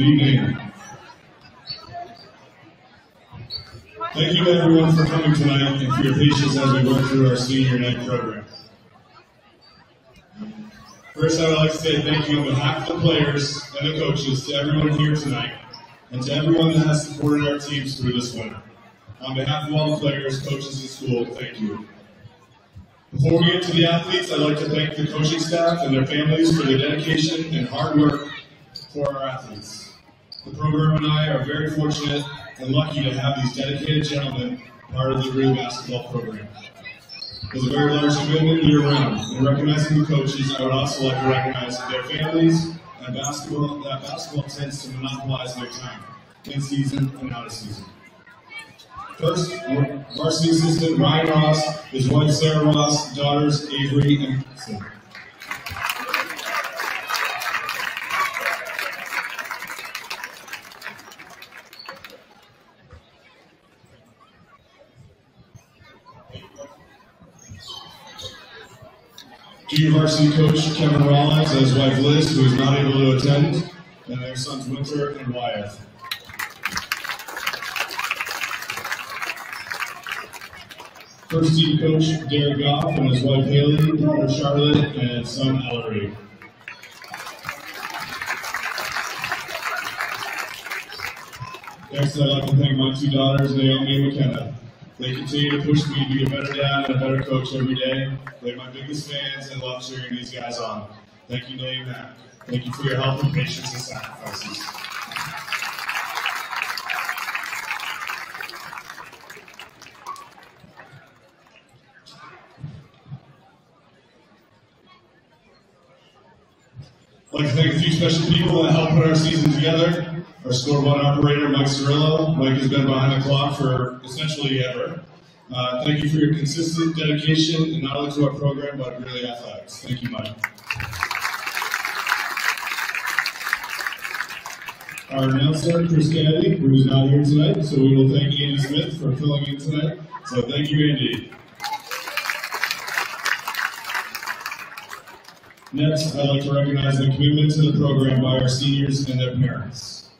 evening. Thank you everyone for coming tonight and for your patience as we work through our senior night program. First, I would like to say thank you on behalf of the players and the coaches to everyone here tonight and to everyone that has supported our teams through this winter. On behalf of all the players, coaches, and school, thank you. Before we get to the athletes, I'd like to thank the coaching staff and their families for their dedication and hard work for our athletes. The program and I are very fortunate and lucky to have these dedicated gentlemen part of the Green basketball program. There's a very large commitment year round. In recognizing the coaches, I would also like to recognize their families and basketball that basketball tends to monopolize their time in season and out of season. First, varsity assistant Ryan Ross, his wife Sarah Ross, daughters Avery and Sarah. Junior varsity coach Kevin Rollins and his wife Liz, who is not able to attend, and their sons Winter and Wyatt. First team coach Derek Goff and his wife Haley, daughter Charlotte, and son Ellery. Next, I'd like to thank my two daughters, Naomi and McKenna. They continue to push me to be a better dad and a better coach every day. They're my biggest fans and love cheering these guys on. Thank you, Dave. Matt. Thank you for your help and patience and sacrifices. I'd like to thank a few people that helped put our season together our scoreboard operator, Mike Cirillo. Mike has been behind the clock for essentially ever. Uh, thank you for your consistent dedication, and not only to our program, but really athletics. Thank you, Mike. Our announcer, Chris Kennedy, who is not here tonight, so we will thank Andy Smith for filling in tonight. So thank you, Andy. Next, I'd like to recognize the commitment to the program by our seniors and their parents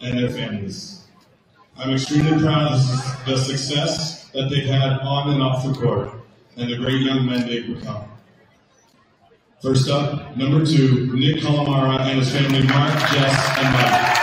and their families. I'm extremely proud of the success that they've had on and off the court and the great young men they've become. First up, number two, Nick Calamara and his family, Mark, Jess, and Mike.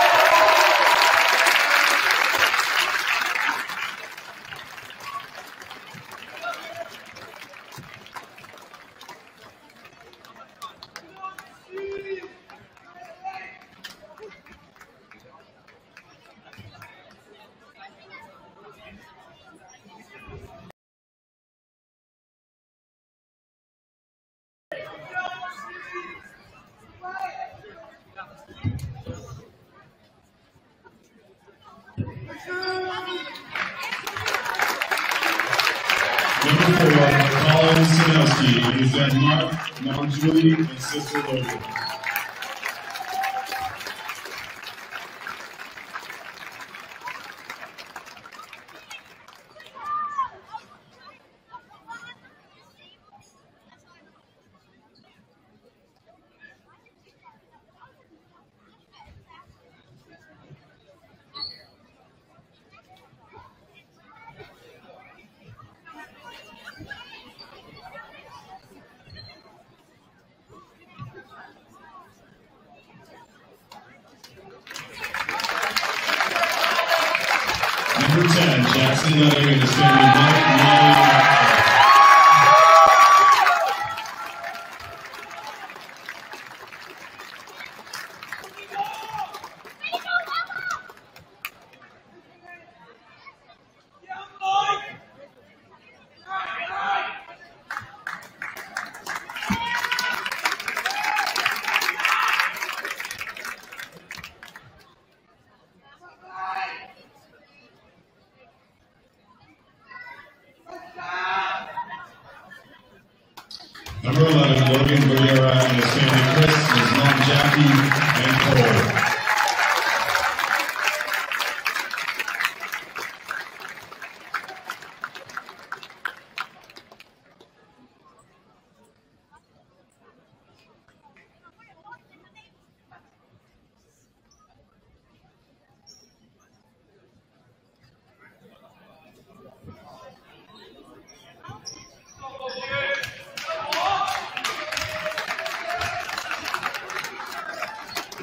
Number four, Colin Sinowski, and his dad Mark, mom Julie, and sister Logan. Number 10, Jackson Leonard and his family, Mike, Molly, and Number 11, Logan Valera and his family, Chris, and his mom, Jackie, and Cole.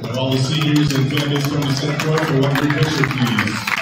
And all the seniors and families from the court for one picture, please.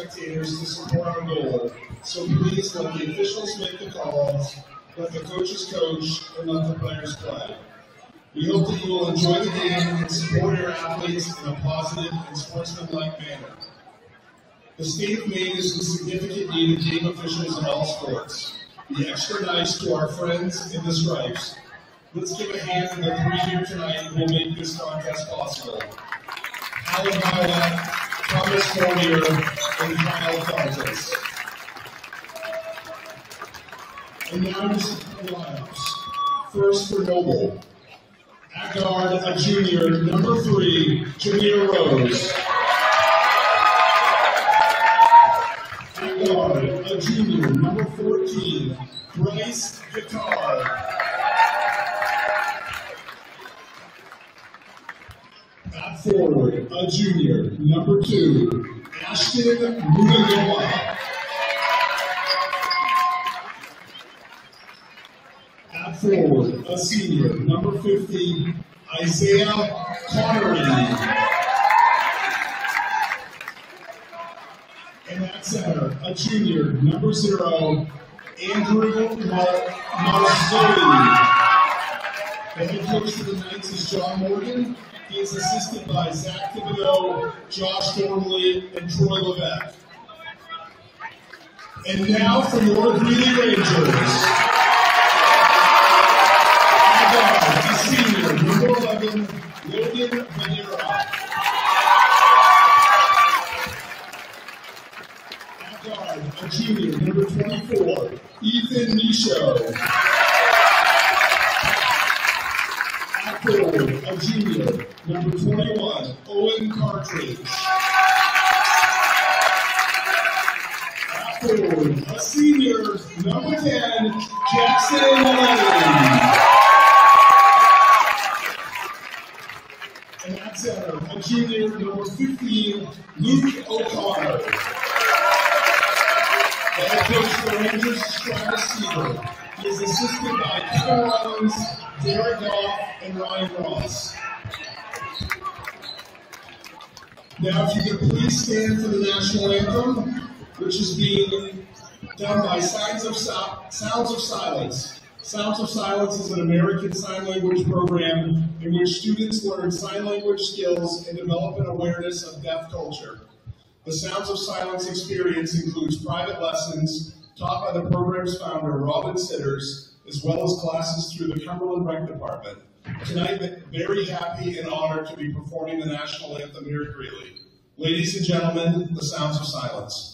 Spectators to support our goal, so please let the officials make the calls, let the coaches coach, and let the players play. We hope that you will enjoy the game and support your athletes in a positive and sportsmanlike manner. The state of Maine is in significant need of game officials in all sports. Be extra nice to our friends in the stripes. Let's give a hand to the three here tonight who will make this contest possible. Alan Thomas Fournier, and Kyle Feltus. And now the lineups. First for Noble. At guard, a junior, number three, Junior Rose. At guard, a junior, number 14, Bryce Guitar. At forward, a junior, number two, Ashton Mudagoa. forward, a senior, number 50, Isaiah Connery. And at center, a junior, number zero, Andrew Marzoli. The head coach for the Knights is John Morgan. He is assisted by Zach Thibodeau, Josh Thornley, and Troy Levesque. And now for your Greely Rangers. The senior, number 11, Logan guard, a junior, number 24, Ethan Michaud. At forward, a junior, number 21, Owen Cartridge. At forward, a senior, number 10, Jackson Lane. And at center, a junior, number 15, Luke O'Connor. The head coach for Rangers is Travis Seaver. Is assisted by Kevin Rollins, Derek Goff, and Ryan Ross. Now, if you could please stand for the national anthem, which is being done by Signs of Si- Sounds of Silence. Sounds of Silence is an American Sign Language program in which students learn sign language skills and develop an awareness of deaf culture. The Sounds of Silence experience includes private lessons taught by the program's founder, Robin Sitters, as well as classes through the Cumberland Rec Department. Tonight, very happy and honored to be performing the national anthem here at Greely. Ladies and gentlemen, the Sounds of Silence.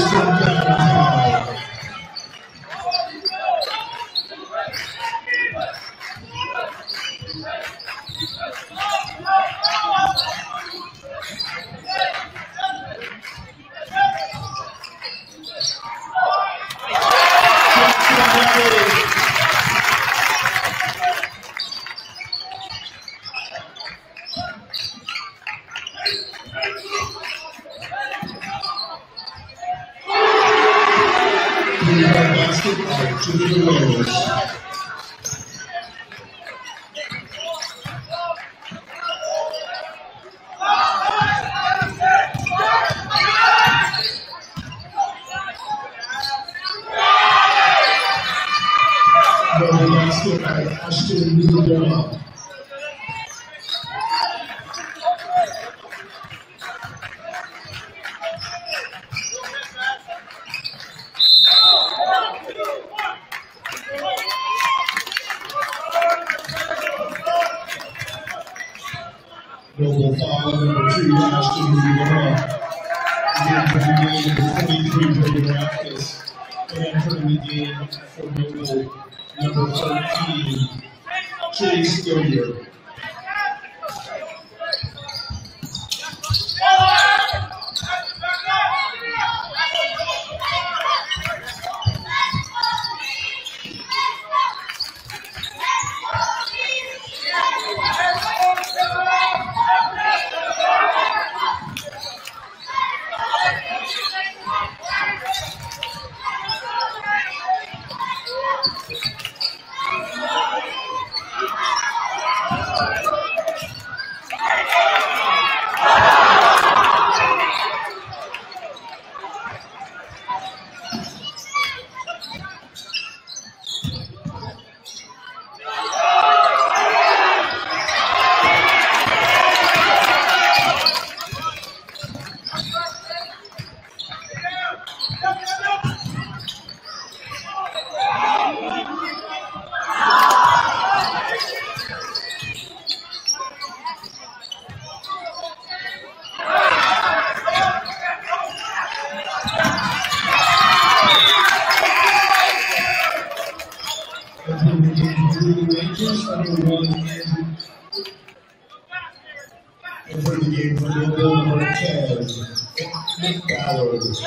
Christian. contributed to the world of Chairs, eight dollars.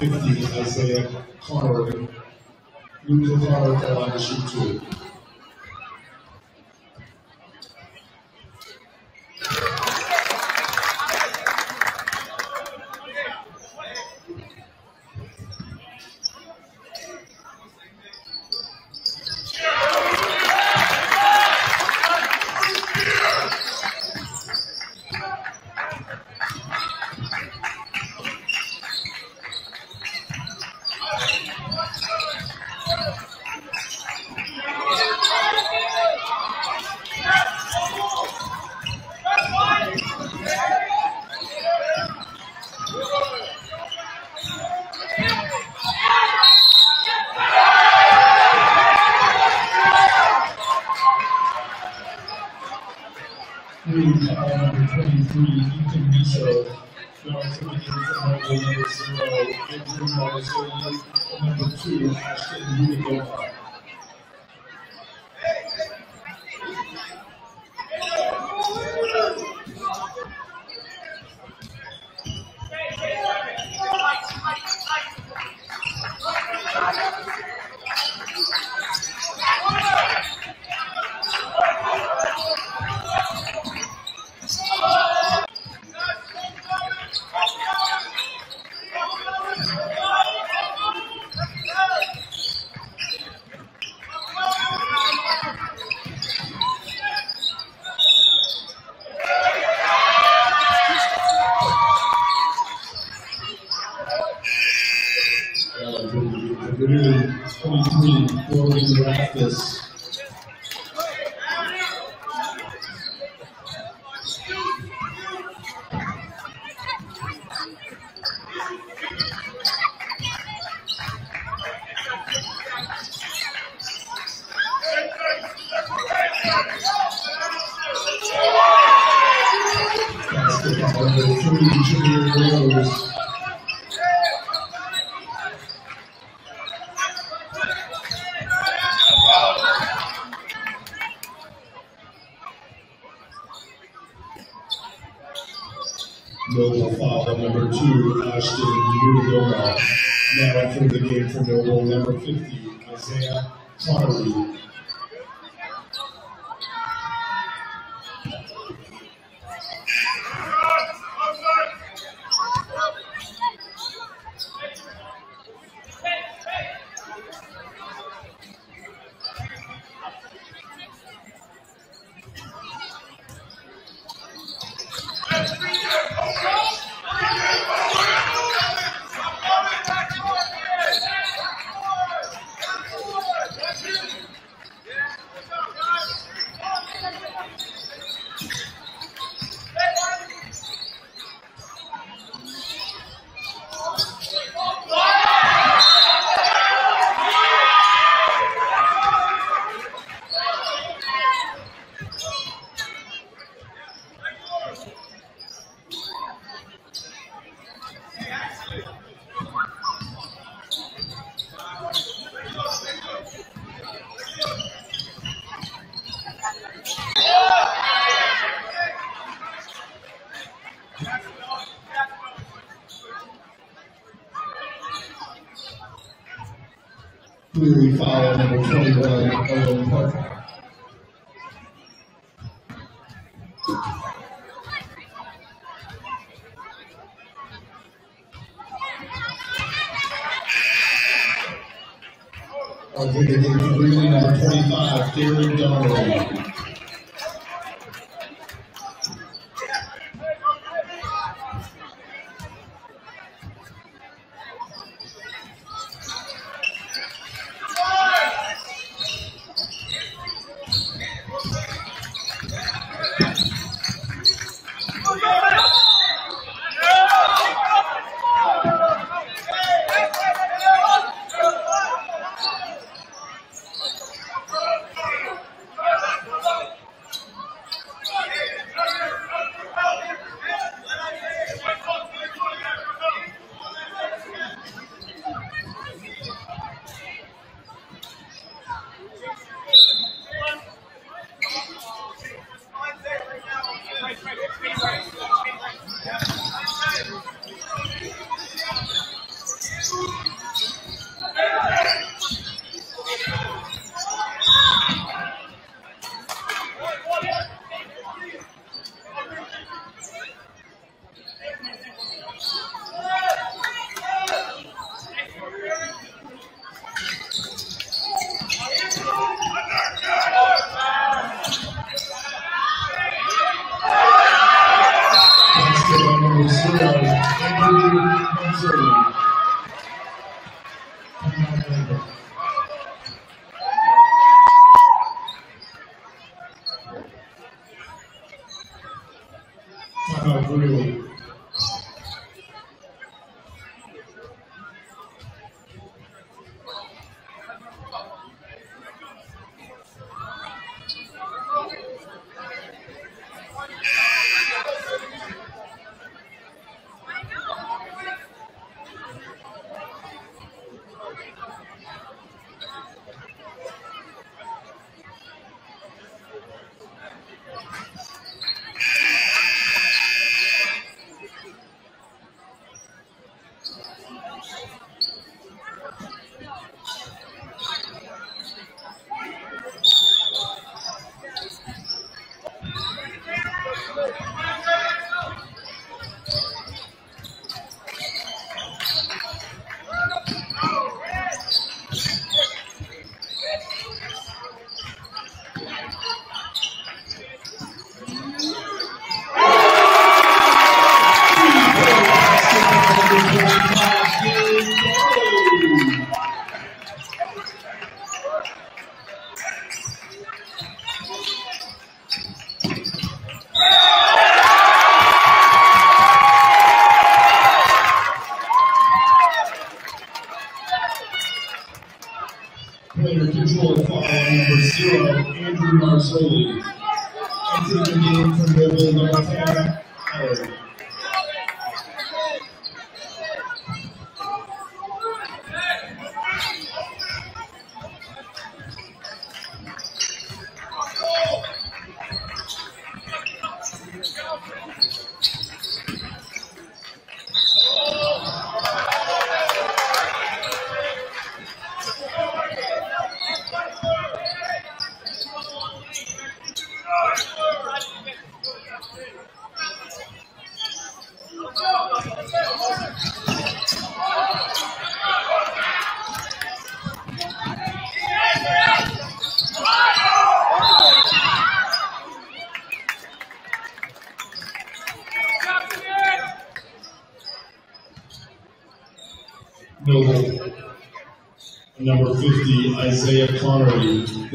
50, Isaiah Connery. has been Number 50, Isaiah Connery. Greely foul number 21, Owen Parker. Entering the game for Greely, number 25,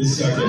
Connery, his second.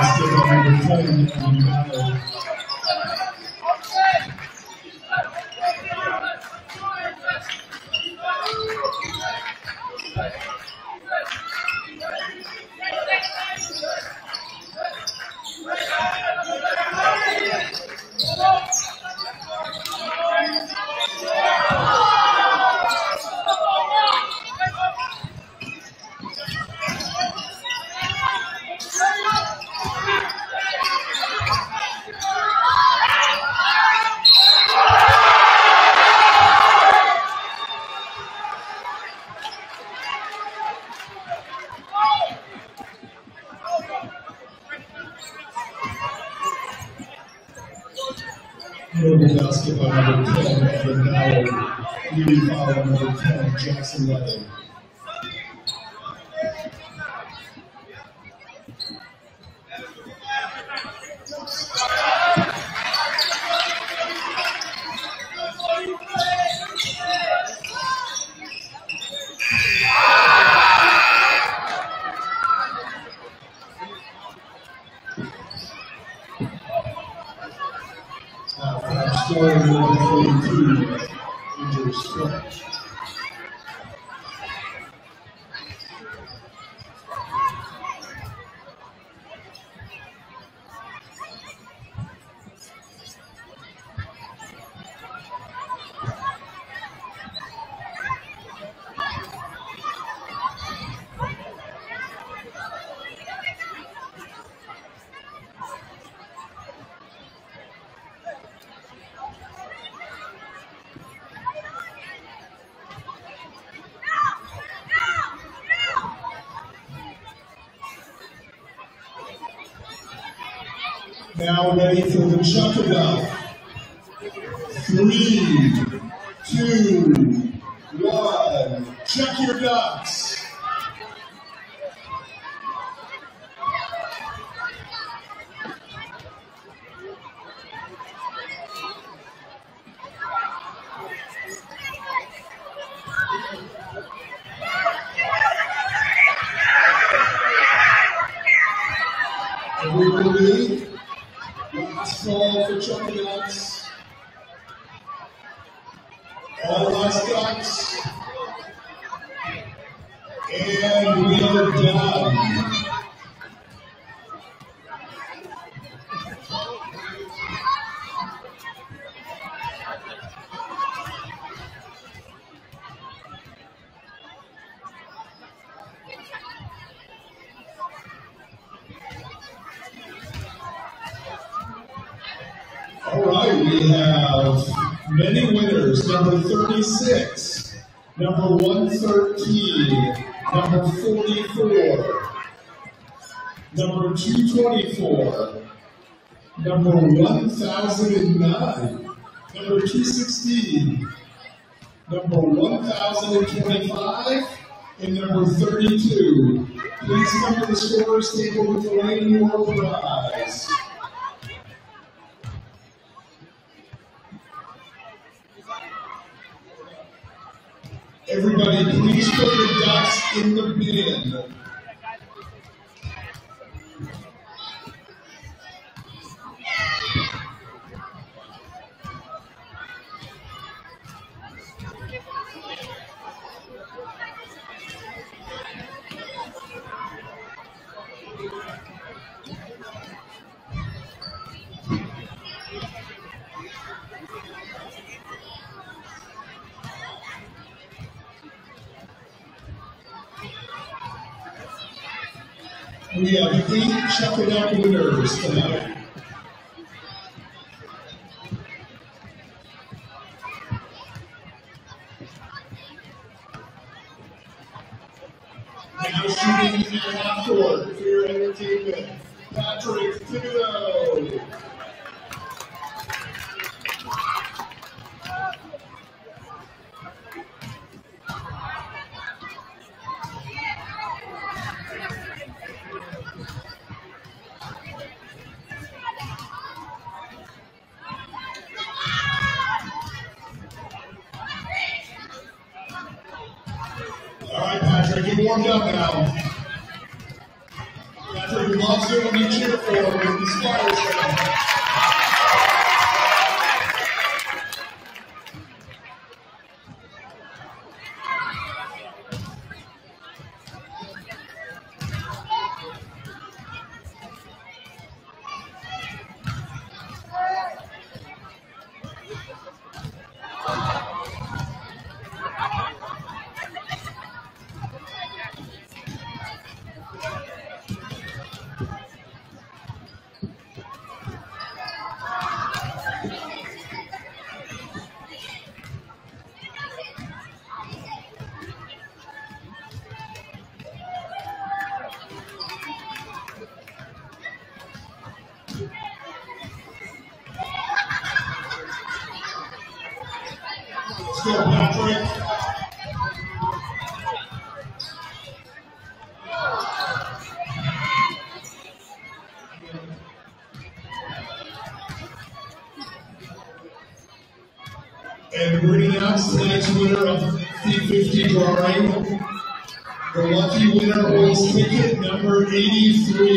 With the basket by number 10, Andy Ballard. With the basket by number 10, Evan Ballard. Leading foul on number 10, Jackson Levin. Uh, for scoring number 42, Andrew Stretch. Now ready for the chuckadown. Three, two, one. Check your ducks. Everyone ready? Last call for chuckaducks. All last ducks. And we are done. All right, we have many winners. Number 36, number 113, number 44, number 224, number 1009, number 216, number 1025, and number 32. Please come to the scorer's table to claim your prize. Please put your ducks in the bin. The lucky winner was ticket number 83.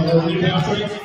You got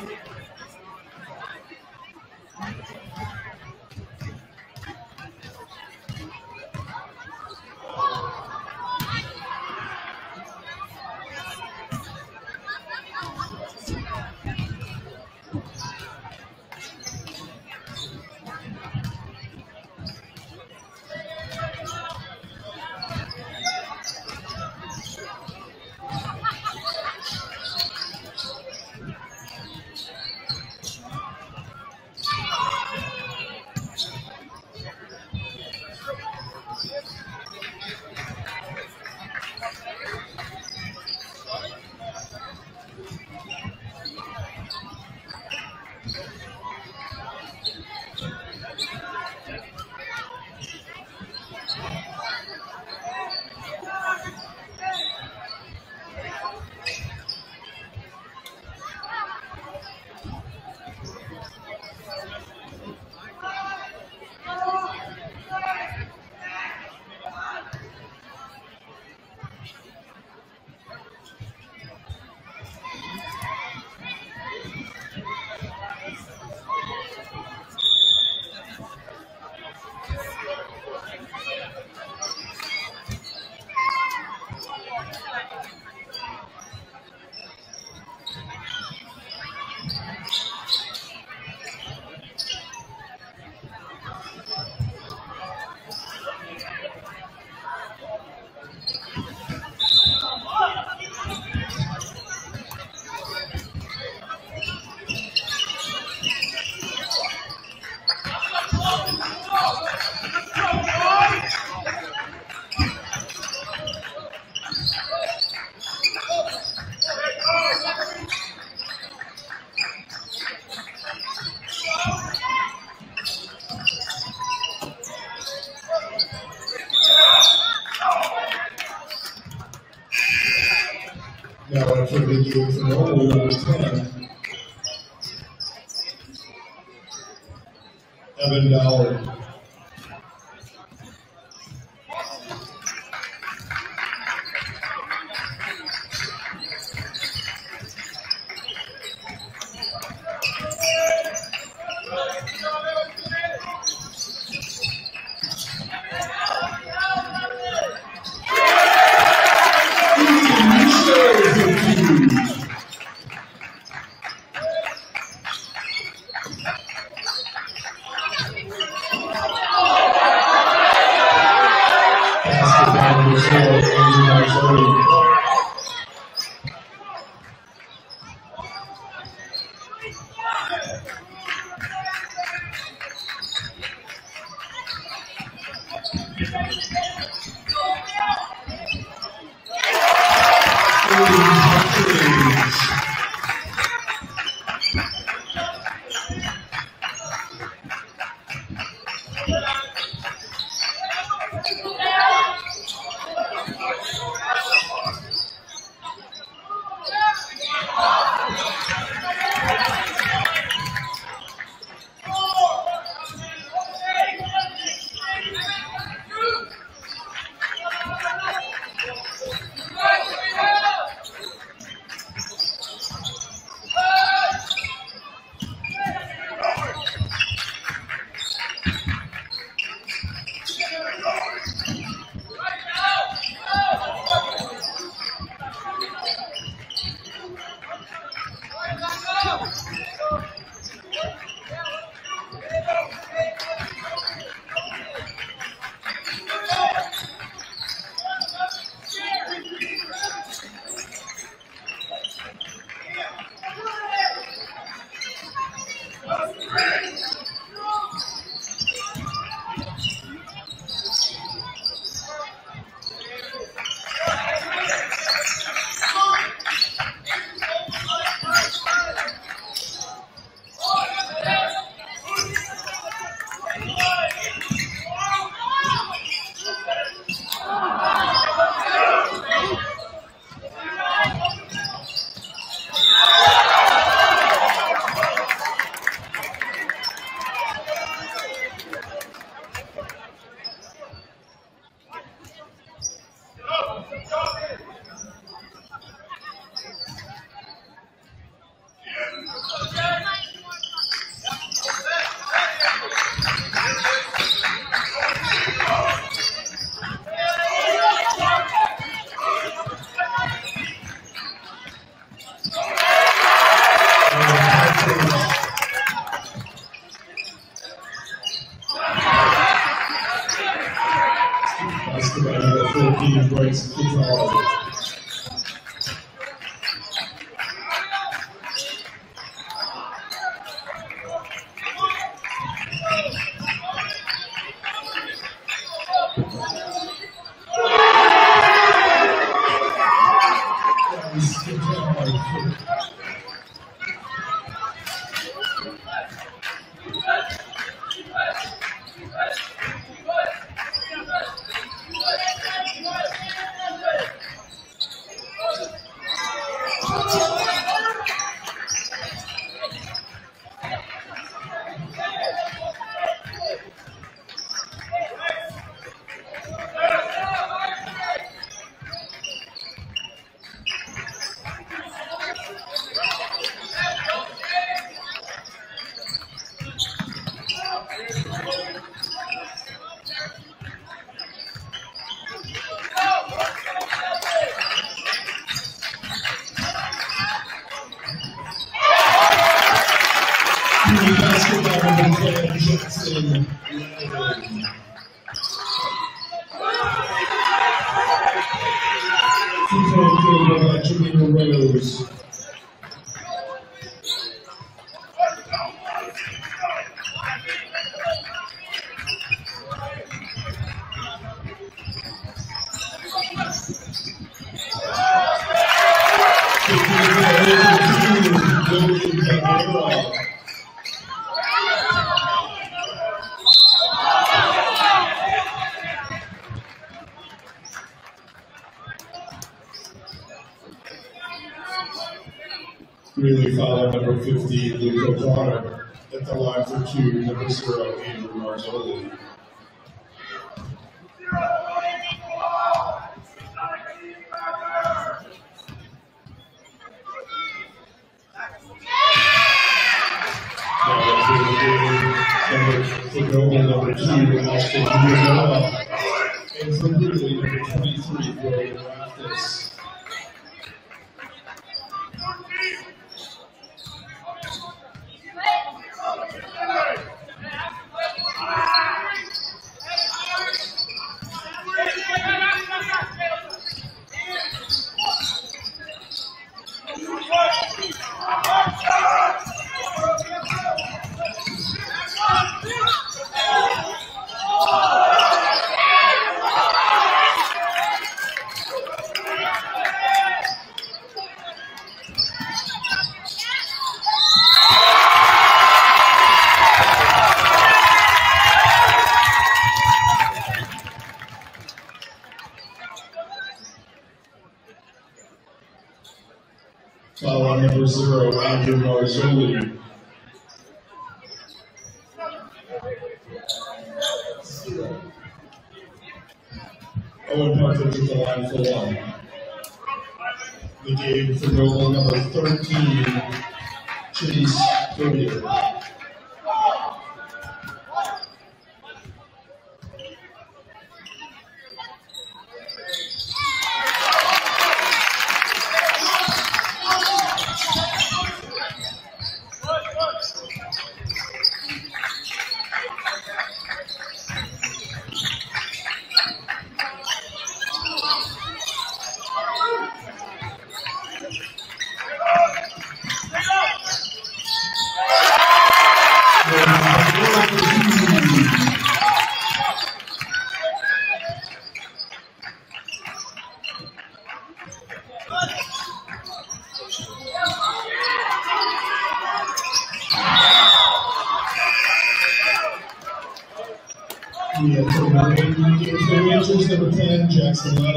Senhor.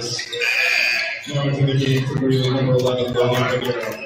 this. Going to for number 11, Logan Figueroa.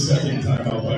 Second timeout by